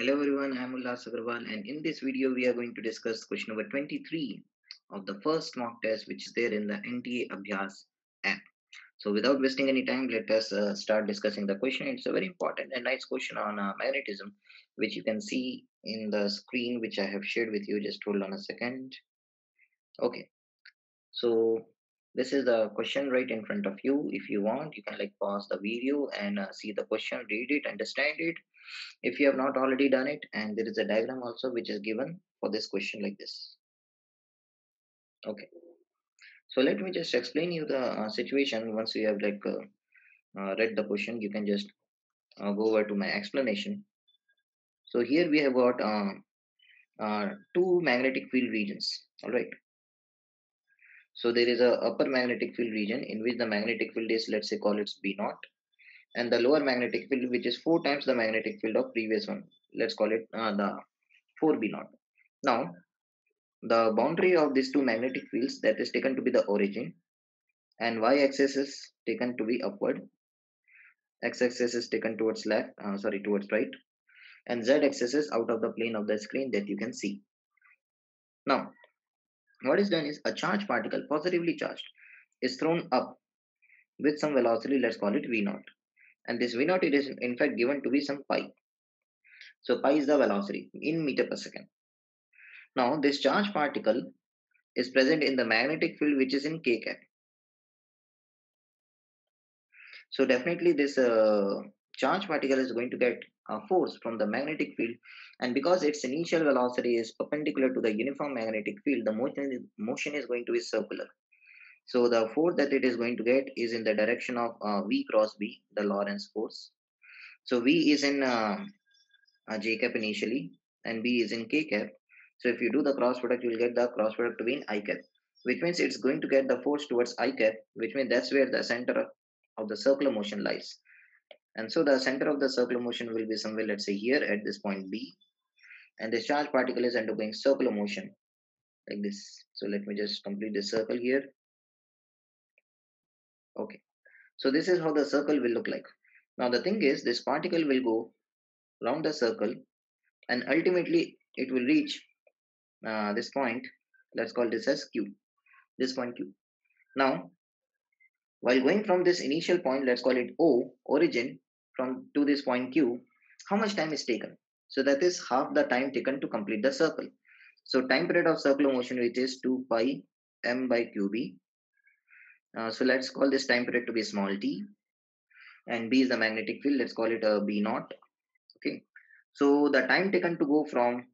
Hello everyone, I am Ullas Agarwal and in this video we are going to discuss question number 23 of the first mock test which is there in the NTA Abhyas app. So without wasting any time, let us uh, start discussing the question. It's a very important and nice question on uh, magnetism which you can see in the screen which I have shared with you. Just hold on a second. Okay, so this is the question right in front of you. If you want, you can like pause the video and uh, see the question, read it, understand it if you have not already done it and there is a diagram also which is given for this question like this. Okay. So let me just explain you the uh, situation. Once you have like uh, uh, read the question you can just uh, go over to my explanation. So here we have got uh, uh, two magnetic field regions all right so there is a upper magnetic field region in which the magnetic field is let's say call it b naught and the lower magnetic field which is four times the magnetic field of previous one. Let's call it uh, the 4b naught. Now the boundary of these two magnetic fields that is taken to be the origin and y-axis is taken to be upward. X-axis is taken towards left uh, sorry towards right. And z-axis is out of the plane of the screen that you can see. Now what is done is a charged particle positively charged is thrown up with some velocity let's call it v naught and this v naught it is in fact given to be some pi. So pi is the velocity in meter per second. Now this charged particle is present in the magnetic field which is in k cap. So definitely this uh, charged particle is going to get a force from the magnetic field. And because its initial velocity is perpendicular to the uniform magnetic field the motion is, motion is going to be circular so the force that it is going to get is in the direction of uh, V cross B, the Lorentz force. So V is in uh, J cap initially and B is in K cap. So if you do the cross product, you will get the cross product to be in I cap, which means it's going to get the force towards I cap, which means that's where the center of the circular motion lies. And so the center of the circular motion will be somewhere, let's say here at this point B. And the charge particle is undergoing circular motion like this. So let me just complete the circle here okay. So this is how the circle will look like. Now the thing is this particle will go round the circle and ultimately it will reach uh, this point let's call this as q this point q. Now while going from this initial point let's call it o origin from to this point q how much time is taken? So that is half the time taken to complete the circle. So time period of circular motion which is 2 pi m by qb uh, so let's call this time period to be small t and B is the magnetic field. Let's call it a B naught. Okay. So the time taken to go from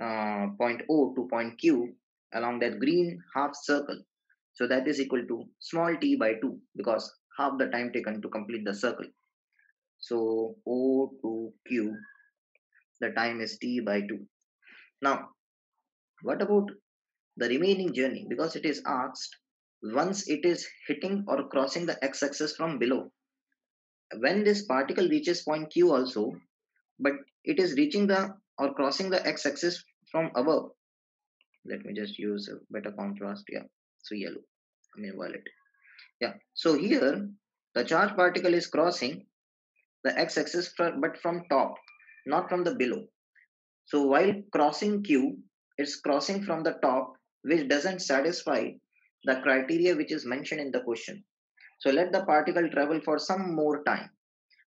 uh, point O to point Q along that green half circle. So that is equal to small t by 2 because half the time taken to complete the circle. So O to Q, the time is t by 2. Now, what about the remaining journey? Because it is asked once it is hitting or crossing the x-axis from below. When this particle reaches point Q also, but it is reaching the or crossing the x-axis from above. Let me just use a better contrast. Yeah, so yellow, I mean violet. Yeah, so here the charge particle is crossing the x-axis but from top, not from the below. So while crossing Q, it's crossing from the top, which doesn't satisfy the criteria which is mentioned in the question. So let the particle travel for some more time.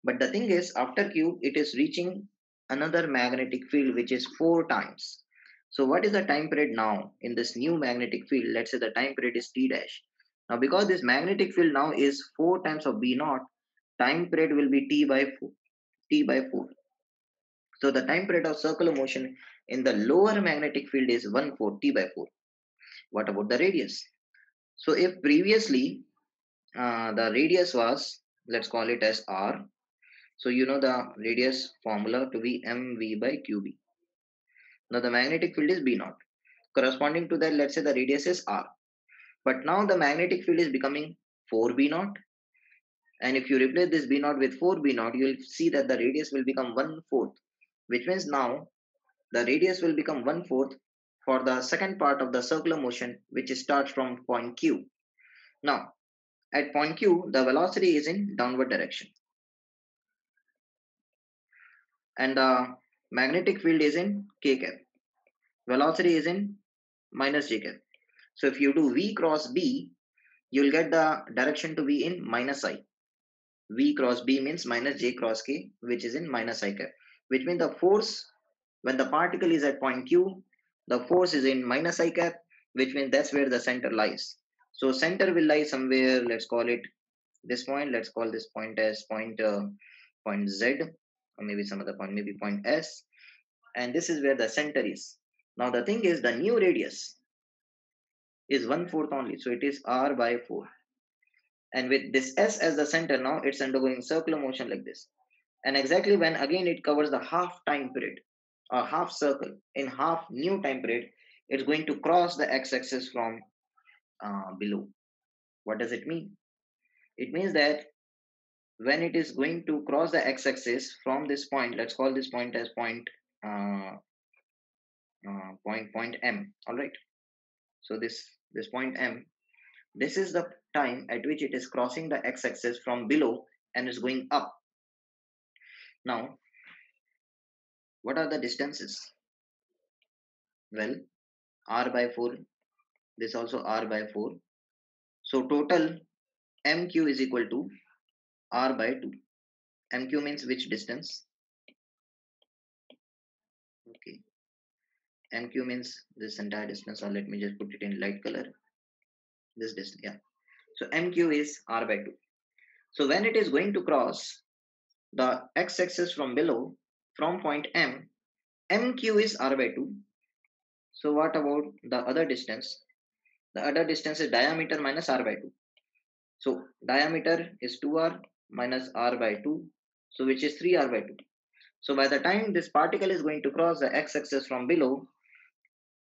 But the thing is, after Q, it is reaching another magnetic field which is four times. So what is the time period now in this new magnetic field? Let's say the time period is T dash. Now because this magnetic field now is four times of B naught, time period will be T by four. T by four. So the time period of circular motion in the lower magnetic field is 1 4 T by 4. What about the radius? So if previously uh, the radius was, let's call it as r. So you know the radius formula to be mv by qb. Now the magnetic field is b naught. Corresponding to that, let's say the radius is r. But now the magnetic field is becoming 4b naught. And if you replace this b naught with 4b naught, you will see that the radius will become 1 fourth, which means now the radius will become 1 fourth for the second part of the circular motion which starts from point Q. Now, at point Q, the velocity is in downward direction. And the magnetic field is in k cap velocity is in minus j cap so if you do v cross b you'll get the direction to be in minus i v cross b means minus j cross k which is in minus i cap which means the force when the particle is at point q the force is in minus i cap which means that's where the center lies. So center will lie somewhere let's call it this point let's call this point as point uh, point z or maybe some other point maybe point s and this is where the center is. Now the thing is the new radius is one fourth only so it is r by 4 and with this s as the center now it's undergoing circular motion like this. And exactly when again it covers the half time period or half circle in half new time period it's going to cross the x-axis from uh, below. What does it mean? It means that when it is going to cross the x-axis from this point let's call this point as point uh, uh, point point m all right? So this this point m this is the time at which it is crossing the x-axis from below and is going up. Now, what are the distances? Well, r by 4, this also r by 4. So total mq is equal to r by 2. mq means which distance? Okay. mq means this entire distance or let me just put it in light color. This distance, yeah so MQ is R by 2. So when it is going to cross the x-axis from below, from point M, MQ is R by 2. So what about the other distance? The other distance is diameter minus R by 2. So diameter is 2R minus R by 2. So which is 3R by 2. So by the time this particle is going to cross the x-axis from below,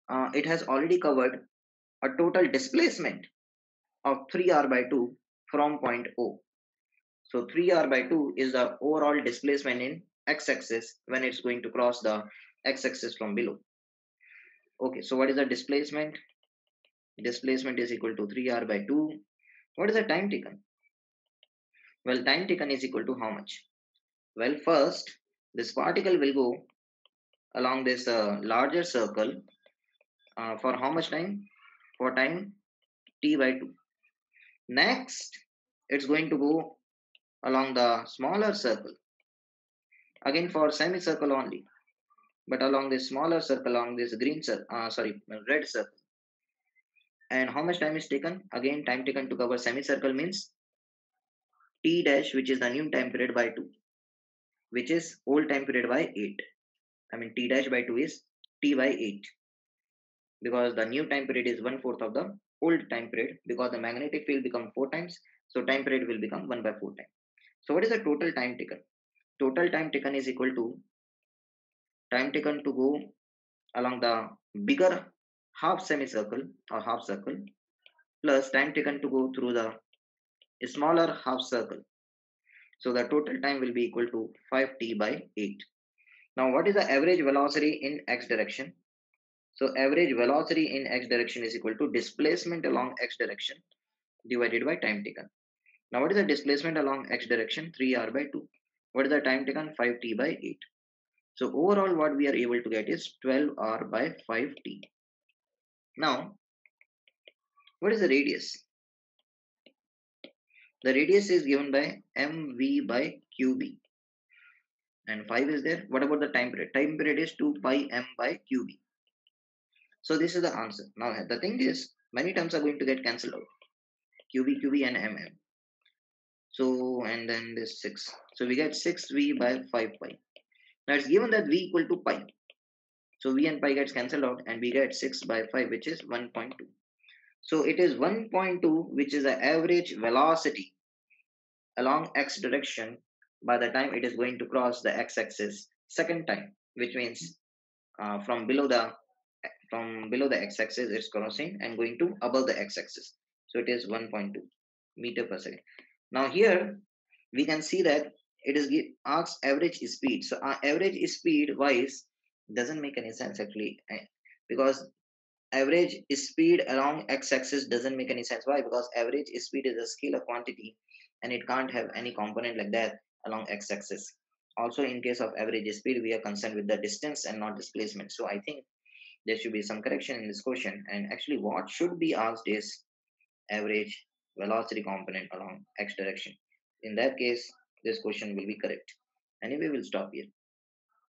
uh, it has already covered a total displacement of 3r by 2 from point O. So 3r by 2 is the overall displacement in x-axis when it's going to cross the x-axis from below. Okay, so what is the displacement? Displacement is equal to 3r by 2. What is the time taken? Well, time taken is equal to how much? Well, first, this particle will go along this uh, larger circle uh, for how much time? For time t by 2. Next, it's going to go along the smaller circle. Again for semicircle only. But along this smaller circle, along this green circle, uh, sorry, red circle. And how much time is taken? Again, time taken to cover semicircle means t dash, which is the new time period by 2, which is old time period by 8. I mean, t dash by 2 is t by 8 because the new time period is one fourth of the old time period because the magnetic field become four times so time period will become 1 by 4 times so what is the total time taken total time taken is equal to time taken to go along the bigger half semicircle or half circle plus time taken to go through the smaller half circle so the total time will be equal to 5t by 8 now what is the average velocity in x direction so average velocity in x direction is equal to displacement along x direction divided by time taken. Now what is the displacement along x direction? 3r by 2. What is the time taken? 5t by 8. So overall what we are able to get is 12r by 5t. Now what is the radius? The radius is given by mv by qb and 5 is there. What about the time period? Time period is 2 pi m by qb. So this is the answer. Now the thing is, many terms are going to get cancelled out. QB, QB and MM. So, and then this 6. So we get 6V by 5 pi. Now it's given that V equal to pi. So V and pi gets cancelled out and we get 6 by 5 which is 1.2. So it is 1.2 which is the average velocity along x direction by the time it is going to cross the x-axis second time which means uh, from below the from below the x-axis it's crossing and going to above the x-axis so it is 1.2 meter per second now here we can see that it is asks average speed. So our average speed wise doesn't make any sense actually eh, because average speed along x-axis doesn't make any sense. Why? Because average speed is a scalar quantity and it can't have any component like that along x-axis. Also in case of average speed we are concerned with the distance and not displacement. So i think there should be some correction in this question. And actually what should be asked is average velocity component along x direction. In that case this question will be correct. Anyway we'll stop here